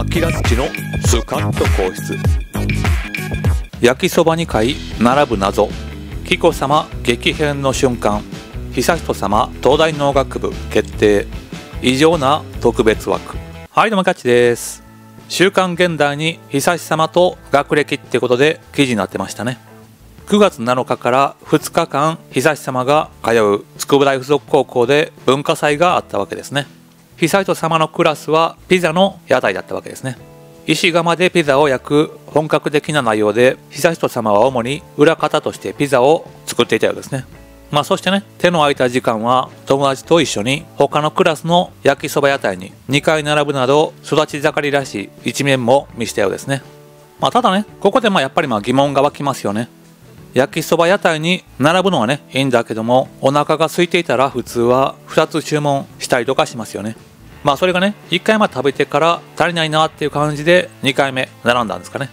アキラッチのスカッと皇室。焼きそばに会並ぶ謎。紀子様激変の瞬間。悠仁様東大農学部決定。異常な特別枠。はいどうもキャッチです。週刊現代に悠仁様と学歴ってことで記事になってましたね。9月7日から2日間悠仁様が通う筑波大附属高校で文化祭があったわけですね。悠仁様のクラスはピザの屋台だったわけですね。石窯でピザを焼く本格的な内容で悠仁様は主に裏方としてピザを作っていたようですね。まあそしてね手の空いた時間は友達と一緒に他のクラスの焼きそば屋台に2回並ぶなど育ち盛りらしい一面も見せたようですね。まあただねここでまあやっぱりまあ疑問が湧きますよね。焼きそば屋台に並ぶのはねいいんだけどもお腹が空いていたら普通は2つ注文したりとかしますよね。まあそれがね1回目食べてから足りないなっていう感じで2回目並んだんですかね。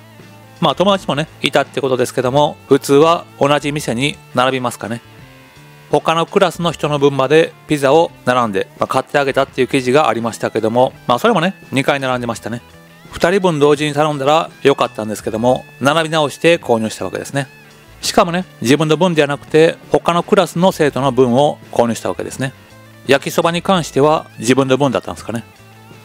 まあ友達もねいたってことですけども普通は同じ店に並びますかね。他のクラスの人の分までピザを並んで、まあ、買ってあげたっていう記事がありましたけどもまあそれもね2回並んでましたね。2人分同時に頼んだら良かったんですけども並び直して購入したわけですね。しかもね自分の分ではなくて他のクラスの生徒の分を購入したわけですね。焼きそばに関しては自分の分だったんですかね。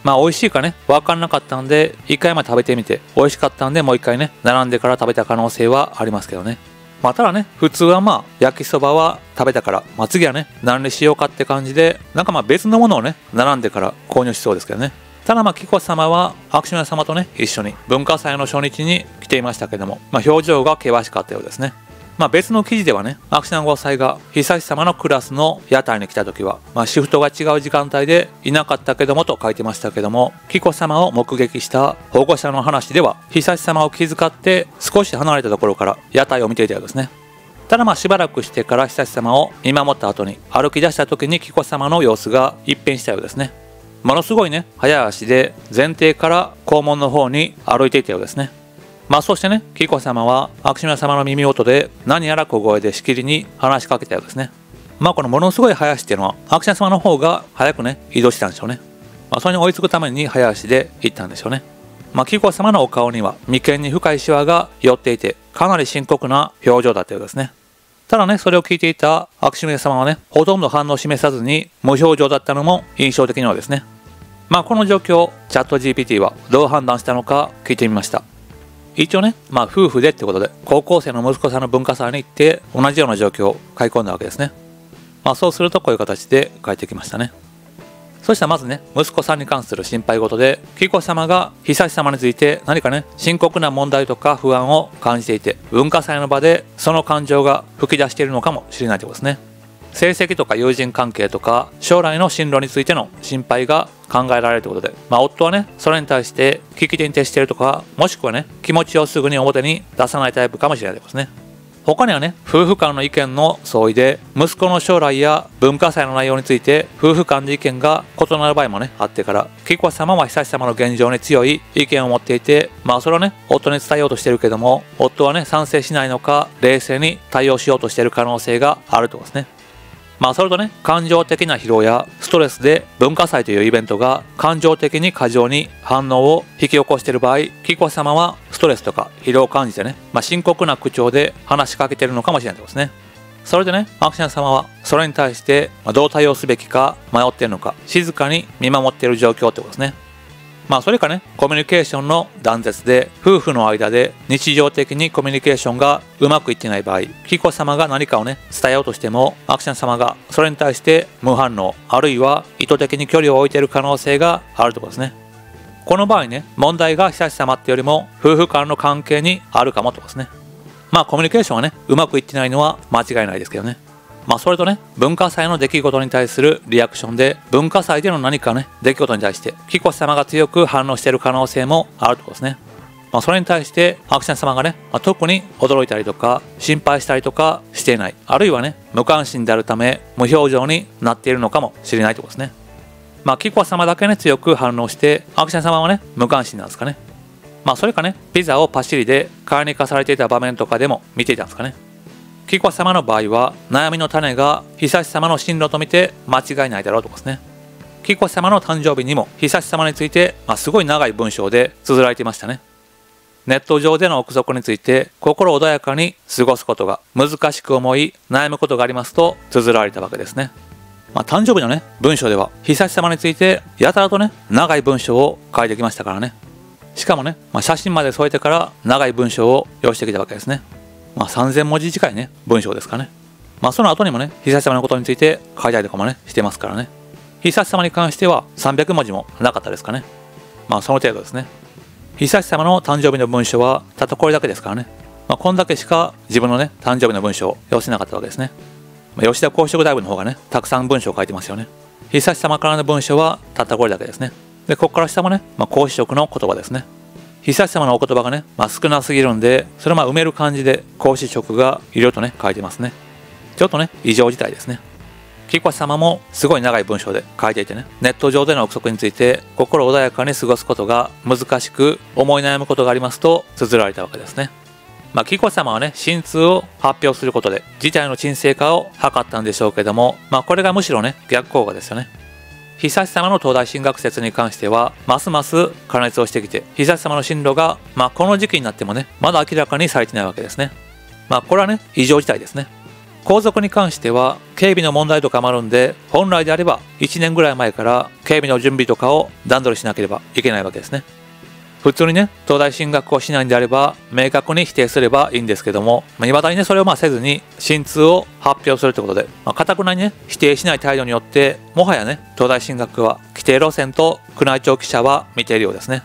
まあ美味しいかね。分かんなかったんで1回目食べてみて美味しかったんでもう1回ね並んでから食べた可能性はありますけどね。まあただね普通はまあ焼きそばは食べたから、まあ、次はね何にしようかって感じでなんかまあ別のものをね並んでから購入しそうですけどね。ただまあ紀子様はアクション様とね一緒に文化祭の初日に来ていましたけども、まあ、表情が険しかったようですね。まあ、別の記事ではね、アクションご夫妻が久志様のクラスの屋台に来た時は、まあ、シフトが違う時間帯でいなかったけどもと書いてましたけども、紀子様を目撃した保護者の話では、久志様を気遣って少し離れたところから屋台を見ていたようですね。ただまあしばらくしてから久志様を見守った後に歩き出した時に紀子様の様子が一変したようですね。ものすごいね、早足で前庭から校門の方に歩いていたようですね。まあそしてね、紀子様は秋島様の耳元で何やら小声でしきりに話しかけたようですね。まあこのものすごい早足っていうのは秋島様の方が早くね、移動したんでしょうね。まあそれに追いつくために早足で行ったんでしょうね。まあ紀子様のお顔には眉間に深いシワが寄っていて、かなり深刻な表情だったようですね。ただね、それを聞いていた秋島様はね、ほとんど反応を示さずに無表情だったのも印象的にはですね。まあこの状況、チャット GPT はどう判断したのか聞いてみました。一応ね、まあ夫婦でってことで、高校生の息子さんの文化祭に行って、同じような状況を書き込んだわけですね。まあそうするとこういう形で書いてきましたね。そしたらまずね、息子さんに関する心配事で、紀子様が久し様について何かね、深刻な問題とか不安を感じていて、文化祭の場でその感情が吹き出しているのかもしれないということですね。成績とか友人関係とか将来の進路についての心配が考えられるということで、まあ、夫はねそれに対して危機に徹しているとかもしくはね気持ちをすぐに表に出さないタイプかもしれないですね。他にはね夫婦間の意見の相違で息子の将来や文化祭の内容について夫婦間で意見が異なる場合もねあってから紀子様は久し様の現状に強い意見を持っていてまあそれをね夫に伝えようとしてるけども夫はね賛成しないのか冷静に対応しようとしている可能性があるとですね。まあそれとね感情的な疲労やストレスで文化祭というイベントが感情的に過剰に反応を引き起こしている場合紀子様はストレスとか疲労を感じてね、まあ、深刻な口調で話しかけてるのかもしれないですね。それでねアクション様はそれに対してどう対応すべきか迷っているのか静かに見守っている状況ってことですね。まあそれかね、コミュニケーションの断絶で、夫婦の間で日常的にコミュニケーションがうまくいっていない場合、紀子様が何かをね、伝えようとしても、アクション様がそれに対して無反応、あるいは意図的に距離を置いている可能性があるところですね。この場合ね、問題が久し様ってよりも、夫婦間の関係にあるかもとですね。まあコミュニケーションはね、うまくいってないのは間違いないですけどね。まあそれとね、文化祭の出来事に対するリアクションで、文化祭での何かね、出来事に対して、紀子様が強く反応している可能性もあるところですね。まあそれに対して、アクション様がね、まあ、特に驚いたりとか、心配したりとかしていない。あるいはね、無関心であるため、無表情になっているのかもしれないところですね。まあ紀子様だけね、強く反応して、アクション様はね、無関心なんですかね。まあそれかね、ピザをパシリで買いに行かされていた場面とかでも見ていたんですかね。紀子様の場合は悩みの種が久し様の進路と見て間違いないだろうとですね紀子様の誕生日にも久し様について、まあ、すごい長い文章で綴られていましたね。ネット上での憶測について心穏やかに過ごすことが難しく思い悩むことがありますと綴られたわけですね。まあ、誕生日のね文章では久し様についてやたらとね長い文章を書いてきましたからねしかもね、まあ、写真まで添えてから長い文章を用意してきたわけですね。まあ、3000文字近いね文章ですかね。まあ、その後にもね久し様のことについて書いたりとかもねしてますからね。久し様に関しては300文字もなかったですかね。まあその程度ですね。久し様の誕生日の文章はたったこれだけですからね。まあ、こんだけしか自分のね誕生日の文章を寄せなかったわけですね。まあ、吉田公職大夫の方がねたくさん文章を書いてますよね。久し様からの文章はたったこれだけですね。でここから下もね、まあ、公職の言葉ですね。久し様のお言葉がね、まあ、少なすぎるんでそれをまあ埋める感じで公子職がいろいろとね書いてますね。ちょっとね異常事態ですね。木越様もすごい長い文章で書いていてね、ネット上での憶測について心穏やかに過ごすことが難しく思い悩むことがありますと綴られたわけですね。まあ、紀子様はね、心痛を発表することで、事態の沈静化を図ったんでしょうけども、まあ、これがむしろね、逆効果ですよね。久し様の東大進学説に関しては、ますます加熱をしてきて、久し様の進路が、まあ、この時期になってもね、まだ明らかにされてないわけですね。まあ、これはね、異常事態ですね。皇族に関しては警備の問題とかもあるんで本来であれば1年ぐらい前から警備の準備とかを段取りしなければいけないわけですね普通にね東大進学をしないんであれば明確に否定すればいいんですけどもいまあ、だにねそれをまあせずに心痛を発表するということでかた、くなにね否定しない態度によってもはやね東大進学は規定路線と宮内庁記者は見ているようですね。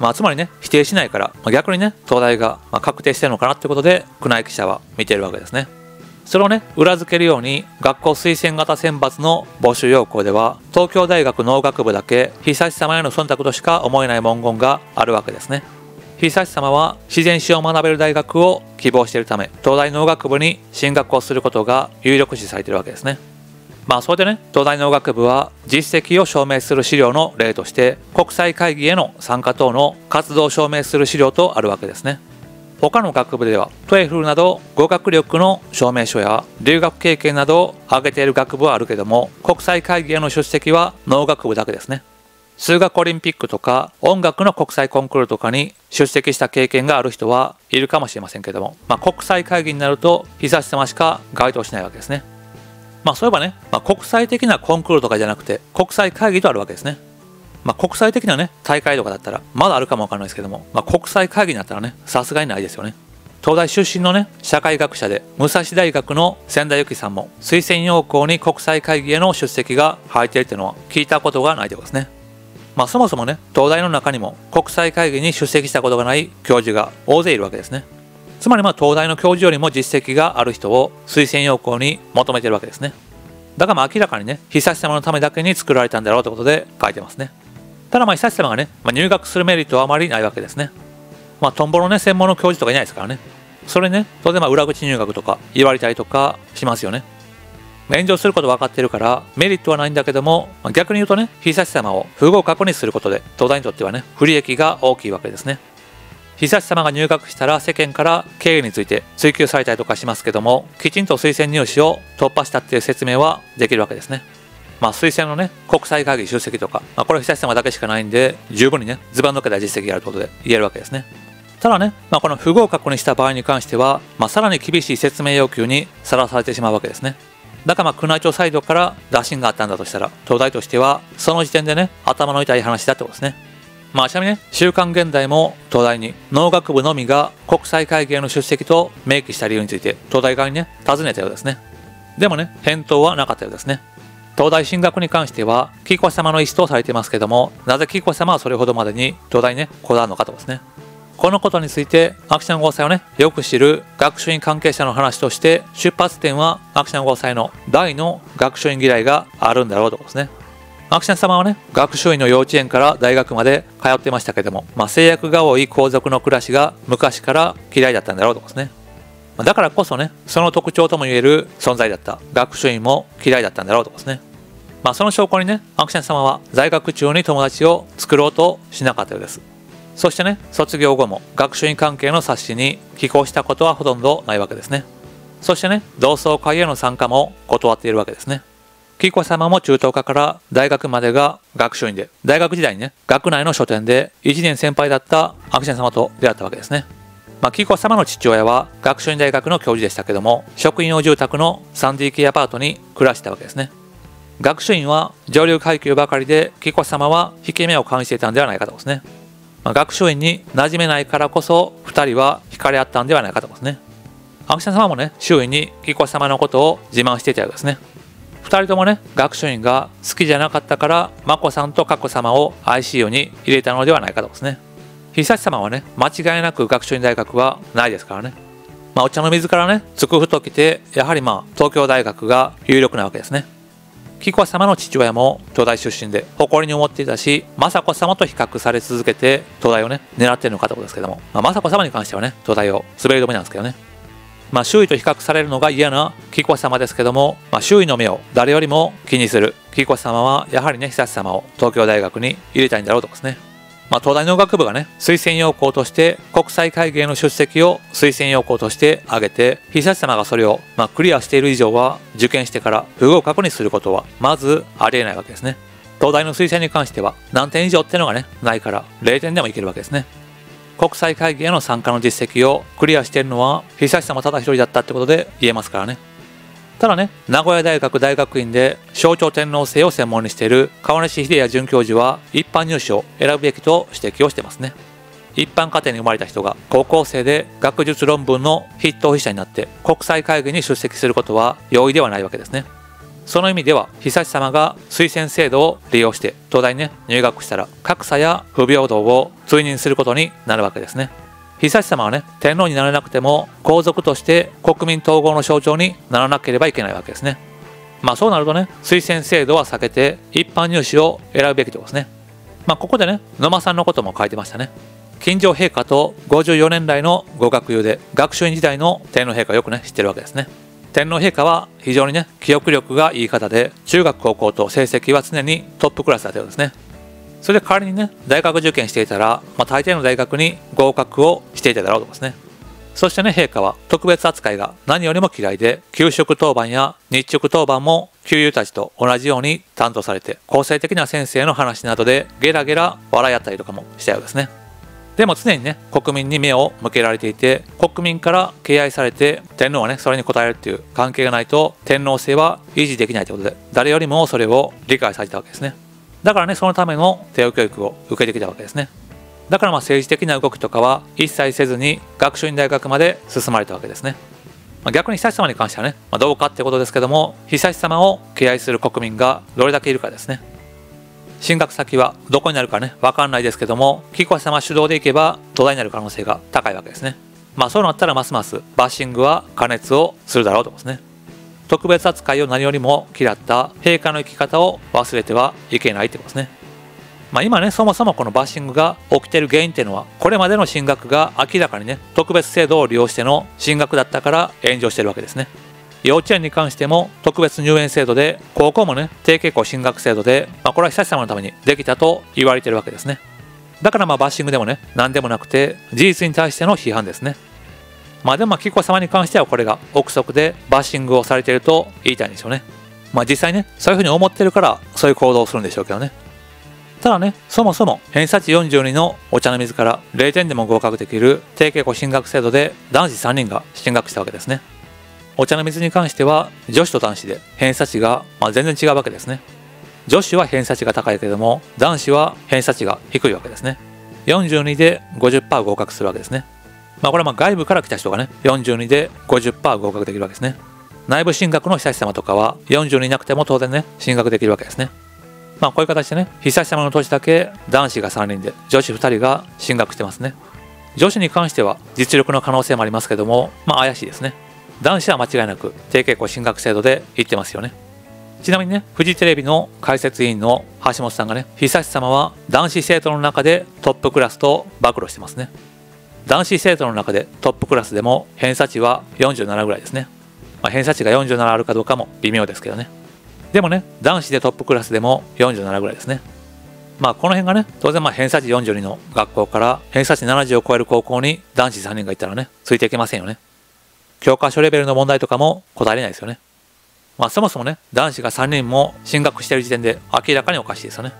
まあ、つまりね否定しないから、まあ、逆にね東大がま確定してるのかなってことで宮内記者は見ているわけですね。それをね裏付けるように学校推薦型選抜の募集要項では東京大学農学部だけ久し様への忖度としか思えない文言があるわけですね。久し様は自然史を学べる大学を希望しているため東大農学部に進学をすることが有力視されているわけですね。まあそれでね東大農学部は実績を証明する資料の例として国際会議への参加等の活動を証明する資料とあるわけですね。他の学部ではトエフルなど語学力の証明書や留学経験などを挙げている学部はあるけども国際会議への出席は農学部だけですね。数学オリンピックとか音楽の国際コンクールとかに出席した経験がある人はいるかもしれませんけども、まあ、国際会議になると久し様しか該当しないわけですね。まあそういえばね、まあ、国際的なコンクールとかじゃなくて国際会議とあるわけですね。まあ、国際的なね、大会とかだったら、まだあるかもわかんないですけども、まあ、国際会議になったらね、さすがにないですよね。東大出身のね、社会学者で、武蔵大学の千田由紀さんも、推薦要項に国際会議への出席が入っているというのは聞いたことがないということですね。まあそもそもね、東大の中にも国際会議に出席したことがない教授が大勢いるわけですね。つまりまあ東大の教授よりも実績がある人を推薦要項に求めてるわけですね。だからまあ明らかにね、久し様のためだけに作られたんだろうということで書いてますね。ただまあ久様がね、まあ、入学するメリットはあまりないわけですね。まあトンボのね、専門の教授とかいないですからね。それね、当然まあ裏口入学とか言われたりとかしますよね。まあ、炎上すること分かってるからメリットはないんだけども、逆に言うとね、久し様を不合格にすることで東大にとってはね、不利益が大きいわけですね。久し様が入学したら世間から経営について追及されたりとかしますけども、きちんと推薦入試を突破したっていう説明はできるわけですね。まあ、推薦のね、国際会議出席とか、まあ、これは久し様だけしかないんで、十分にね、ズバ抜けた実績があるということで言えるわけですね。ただね、まあ、この不合格にした場合に関しては、まあ、さらに厳しい説明要求にさらされてしまうわけですね。だからまあ宮内庁サイドから打診があったんだとしたら、東大としては、その時点でね、頭の痛い話だってことですね。まあ、ちなみにね、週刊現代も東大に農学部のみが国際会議への出席と明記した理由について、東大側にね、尋ねたようですね。でもね、返答はなかったようですね。東大進学に関しては、紀子様の意思とされてますけども、なぜ紀子様はそれほどまでに東大にね、こだわるのかとですね。このことについて、アクション合祭をね、よく知る学習院関係者の話として、出発点はアクション合祭の大の学習院嫌いがあるんだろうとですね。アクション様はね、学習院の幼稚園から大学まで通ってましたけども、まあ、制約が多い皇族の暮らしが昔から嫌いだったんだろうとですね。だからこそね、その特徴ともいえる存在だった学習院も嫌いだったんだろうとですね。まあ、その証拠にね、アクション様は在学中に友達を作ろうとしなかったようです。そしてね、卒業後も学習院関係の冊子に寄稿したことはほとんどないわけですね。そしてね、同窓会への参加も断っているわけですね。紀子様も中等科から大学までが学習院で、大学時代にね、学内の書店で1年先輩だった秋先様と出会ったわけですね。ま、紀子様の父親は学習院大学の教授でしたけども、職員用住宅の 3DK アパートに暮らしたわけですね。学習院は上流階級ばかりで、紀子様は引け目を感じていたんではないかとですね。まあ、学習院に馴染めないからこそ、2人は惹かれ合ったんではないかとですね。秋先様もね、周囲に紀子様のことを自慢していたようですね。2人ともね学習院が好きじゃなかったから眞子さんと佳子様を ICU に入れたのではないかとですね久様はね間違いなく学習院大学はないですからね。まあ、お茶の水からねつくふときてやはりまあ東京大学が有力なわけですね。紀子様の父親も東大出身で誇りに思っていたし雅子様と比較され続けて東大をね狙ってるのかということですけども、まあ、雅子様に関してはね東大を滑り止めなんですけどね。まあ、周囲と比較されるのが嫌な紀子様ですけども、まあ、周囲の目を誰よりも気にする紀子様はやはりね久様を東京大学に入れたいんだろうとですね。まあ、東大農学部がね推薦要項として国際会議への出席を推薦要項として挙げて久様がそれを、まあ、クリアしている以上は受験してから不合格にすることはまずありえないわけですね。東大の推薦に関しては何点以上っていうのがねないから0点でもいけるわけですね。国際会議への参加の実績をクリアしているのは久志様ただ一人だったってことで言えますからね。ただね名古屋大学大学院で象徴天皇制を専門にしている川西秀也准教授は一般入試を選ぶべきと指摘をしてますね。一般家庭に生まれた人が高校生で学術論文の筆頭筆者になって国際会議に出席することは容易ではないわけですね。その意味では久志様が推薦制度を利用して東大にね入学したら格差や不平等を追認することになるわけですね。久様はね天皇になれなくても皇族として国民統合の象徴にならなければいけないわけですね。まあそうなるとね推薦制度は避けて一般入試を選ぶべきとこですね。まあここでね野間さんのことも書いてましたね。近所陛下と54年来のご学友で学習院時代の天皇陛下よくね知ってるわけですね。天皇陛下は非常にね記憶力がいい方で中学高校と成績は常にトップクラスだったようですね。それで代わりにね大学受験していたら、まあ、大抵の大学に合格をしていただろうとですね。そしてね陛下は特別扱いが何よりも嫌いで給食当番や日直当番も給油たちと同じように担当されて個性的な先生の話などでゲラゲラ笑い合ったりとかもしたようですね。でも常にね国民に目を向けられていて国民から敬愛されて天皇はねそれに応えるっていう関係がないと天皇制は維持できないということで誰よりもそれを理解されたわけですね。だからねそのための帝王教育を受けてきたわけですねだからまあ政治的な動きとかは一切せずに学習院大学まで進まれたわけですねまあ、逆に久志様に関してはね、まあ、どうかってことですけども久志様を敬愛する国民がどれだけいるかですね進学先はどこになるかね、わかんないですけども、紀子様主導でいけば東大になる可能性が高いわけですね。まあそうなったらますますバッシングは加熱をするだろうと思いますね。特別扱いを何よりも嫌った陛下の生き方を忘れてはいけないってことですね。まあ、今ね、そもそもこのバッシングが起きてる原因っていうのは、これまでの進学が明らかにね、特別制度を利用しての進学だったから炎上してるわけですね。幼稚園に関しても特別入園制度で、高校もね、低傾向進学制度で、まあ、これは久志様のためにできたと言われてるわけですね。だからまあバッシングでもね、何でもなくて、事実に対しての批判ですね。まあでも紀子様に関してはこれが憶測でバッシングをされていると言いたいんでしょうね。まあ実際ね、そういうふうに思ってるからそういう行動をするんでしょうけどね。ただね、そもそも偏差値42のお茶の水から0点でも合格できる低傾向進学制度で男子3人が進学したわけですね。お茶の水に関しては女子と男子で偏差値が、まあ、全然違うわけですね女子は偏差値が高いけども男子は偏差値が低いわけですね42で50%合格するわけですねまあこれはまあ外部から来た人がね42で50%合格できるわけですね。内部進学の久志様とかは42いなくても当然ね進学できるわけですね。まあこういう形でね久志様の年だけ男子が3人で女子2人が進学してますね。女子に関しては実力の可能性もありますけどもまあ怪しいですね。男子は間違いなく低傾向進学制度で言ってますよね。ちなみにねフジテレビの解説委員の橋本さんがね久志様は男子生徒の中でトップクラスと暴露してますね。男子生徒の中でトップクラスでも偏差値は47ぐらいですね、まあ、偏差値が47あるかどうかも微妙ですけどねでもね男子でトップクラスでも47ぐらいですねまあこの辺がね当然まあ偏差値42の学校から偏差値70を超える高校に男子3人がいたらねついていけませんよね教科書レベルの問題とかも答えれないですよね。まあそもそもね、男子が3人も進学している時点で明らかにおかしいですよね。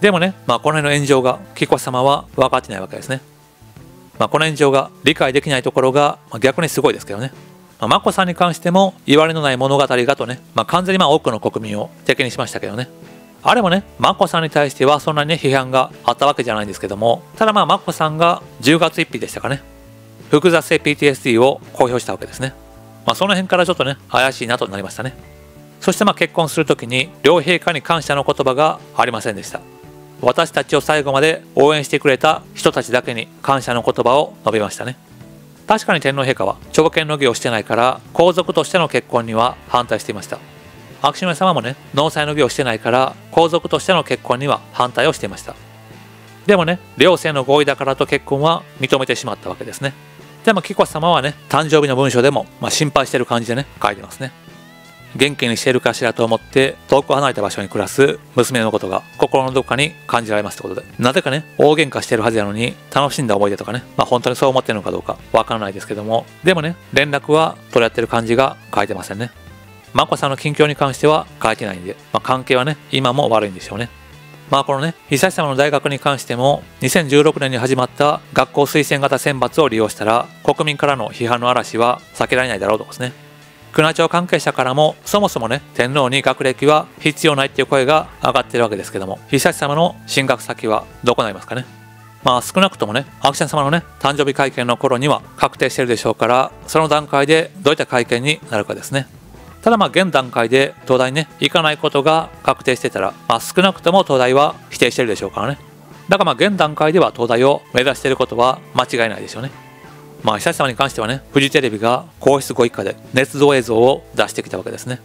でもね、まあこの辺の炎上が、紀子様は分かってないわけですね。まあこの炎上が理解できないところが、まあ、逆にすごいですけどね。まあ、眞子さんに関しても言われのない物語がとね、まあ、完全にまあ多くの国民を敵にしましたけどね。あれもね、眞子さんに対してはそんなに、ね、批判があったわけじゃないんですけども、ただまあ眞子さんが10月1日でしたかね、複雑性 PTSD を公表したわけですね。まあその辺からちょっとね、怪しいなとなりましたね。そしてまあ結婚するときに両陛下に感謝の言葉がありませんでした。私たちを最後まで応援してくれた人たちだけに感謝の言葉を述べましたね。確かに天皇陛下は朝見の儀をしてないから皇族としての結婚には反対していました。秋篠様もね、納采の儀をしてないから皇族としての結婚には反対をしていました。でもね、両性の合意だからと結婚は認めてしまったわけですね。でも紀子様はね、誕生日の文書でも、まあ、心配してる感じでね、書いてますね。元気にしてるかしらと思って遠く離れた場所に暮らす娘のことが心のどこかに感じられますってことで。なぜかね大喧嘩してるはずなのに楽しんだ思い出とかねまあ本当にそう思ってるのかどうかわからないですけどもでも。ね連絡は取り合ってる感じが書いてませんね。眞子さんの近況に関しては書いてないんで、まあ、関係はね今も悪いんでしょうね。まあこのね、悠仁さまの大学に関しても、2016年に始まった学校推薦型選抜を利用したら、国民からの批判の嵐は避けられないだろうとですね。宮内庁関係者からもそもそもね天皇に学歴は必要ないっていう声が上がってるわけですけども悠仁さまの進学先はどこになりますかね？まあ少なくともね秋田様のね誕生日会見の頃には確定してるでしょうからその段階でどういった会見になるかですね。ただまあ現段階で東大にね行かないことが確定してたら、まあ、少なくとも東大は否定してるでしょうからね。だからまあ現段階では東大を目指していることは間違いないでしょうね。まあ、久様に関してはね、フジテレビが皇室ご一家で捏造映像を出してきたわけですね。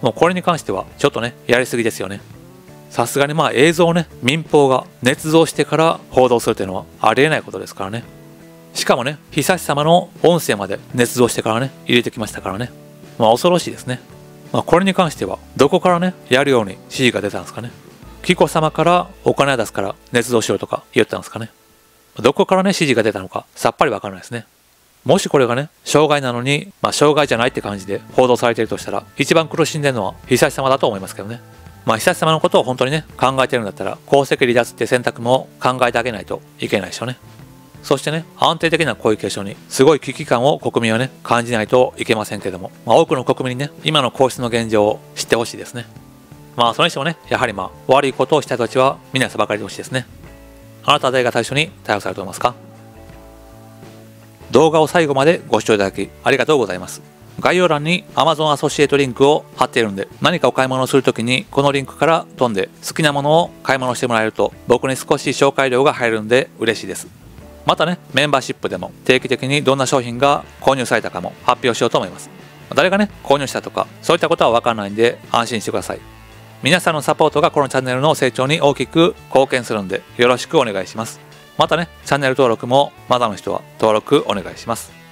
もうこれに関しては、ちょっとね、やりすぎですよね。さすがにまあ映像をね、民放が捏造してから報道するというのはありえないことですからね。しかもね、久し様の音声まで捏造してからね、入れてきましたからね。まあ恐ろしいですね。まあこれに関しては、どこからね、やるように指示が出たんですかね。紀子様からお金を出すから捏造しろとか言ったんですかね。どこからね、指示が出たのか、さっぱりわからないですね。もしこれがね、障害なのに、まあ、障害じゃないって感じで報道されているとしたら、一番苦しんでるのは久し様だと思いますけどね。まあ、久し様のことを本当にね、考えてるんだったら、功績離脱って選択も考えてあげないといけないでしょうね。そしてね、安定的なコミュニケーションに、すごい危機感を国民はね、感じないといけませんけども、まあ、多くの国民にね、今の皇室の現状を知ってほしいですね。まあ、それにしてもね、やはりまあ、悪いことをした人たちは、皆裁かれてほしいですね。あなたは誰が対象に逮捕されると思いますか？動画を最後までご視聴いただきありがとうございます。概要欄に Amazon アソシエイトリンクを貼っているんで何かお買い物をするときにこのリンクから飛んで好きなものを買い物してもらえると僕に少し紹介料が入るんで嬉しいです。またね、メンバーシップでも定期的にどんな商品が購入されたかも発表しようと思います。誰がね、購入したとかそういったことはわからないんで安心してください。皆さんのサポートがこのチャンネルの成長に大きく貢献するんでよろしくお願いします。またね、チャンネル登録もまだの人は登録お願いします。